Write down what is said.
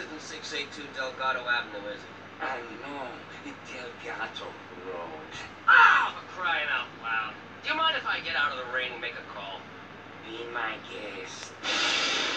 isn't 682 Delgado Avenue, is it? I know. Delgado Road. Ah, for crying out loud. Do you mind if I get out of the rain and make a call? Be my guest.